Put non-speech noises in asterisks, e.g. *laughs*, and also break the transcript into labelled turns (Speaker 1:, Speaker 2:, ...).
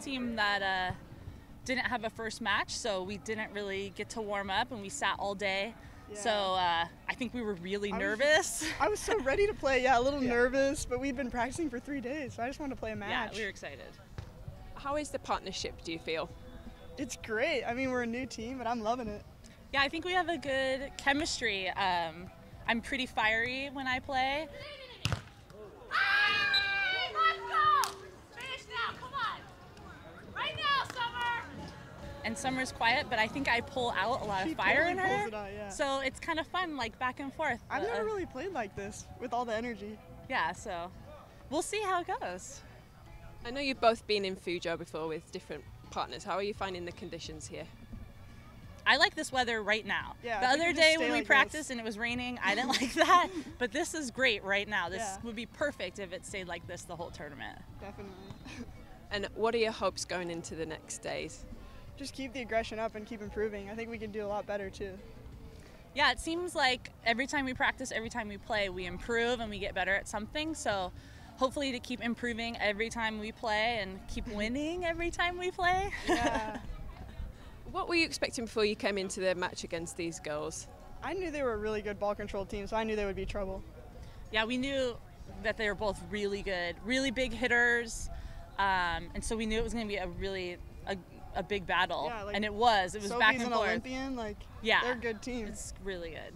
Speaker 1: team that uh, didn't have a first match, so we didn't really get to warm up, and we sat all day.
Speaker 2: Yeah.
Speaker 1: So uh, I think we were really
Speaker 2: I was-
Speaker 1: nervous. *laughs*
Speaker 2: I was so ready to play. Yeah, a little
Speaker 3: Yeah.
Speaker 2: nervous, but we'd been practicing for three days, so I just wanted to play a match.
Speaker 1: yeah, we were excited.
Speaker 3: How is the partnership, do you feel?
Speaker 2: It's great. I mean, we're a new team, but I'm loving it.
Speaker 1: Yeah, I think we have a good chemistry. Um, I'm pretty fiery when I play. And Summer's quiet, but I think I pull out a lot
Speaker 2: She
Speaker 1: of fire
Speaker 2: totally
Speaker 1: in
Speaker 2: pulls
Speaker 1: her.
Speaker 2: it out, yeah.
Speaker 1: So it's kind of fun, like back and forth.
Speaker 2: I've
Speaker 1: Uh,
Speaker 2: never really played like this with all the energy.
Speaker 1: Yeah, so we'll see how it goes.
Speaker 3: I know you've both been in Fuzhou before with different partners. How are you finding the conditions here?
Speaker 1: I like this weather right now.
Speaker 2: Yeah,
Speaker 1: the other day when we
Speaker 2: like this.
Speaker 1: practiced and it was raining, I didn't *laughs* like that. *laughs* But this is great right now. This
Speaker 2: Yeah.
Speaker 1: would be perfect if it stayed like this the whole tournament.
Speaker 2: Definitely. *laughs*
Speaker 3: And what are your hopes going into the next days?
Speaker 2: Just keep the aggression up and keep improving. I think we can do a lot better too.
Speaker 1: Yeah, it seems like every time we practice, every time we play, we improve and we get better at something. So hopefully to keep improving every time we play and keep *laughs* winning every time we play.
Speaker 2: Yeah. *laughs*
Speaker 3: What were you expecting before you came into the match against these girls?
Speaker 2: I knew they were a really good ball control team, so I knew they would be trouble.
Speaker 1: yeah, we knew that they were both really good, really big hitters. Um, and so we knew it was going to be a really a, a big battle.
Speaker 2: Yeah, like
Speaker 1: and it was. It was
Speaker 2: Sophie's
Speaker 1: back and
Speaker 2: an
Speaker 1: forth.
Speaker 2: Olympian, like
Speaker 1: Yeah.
Speaker 2: they're a good team.
Speaker 1: It's really good.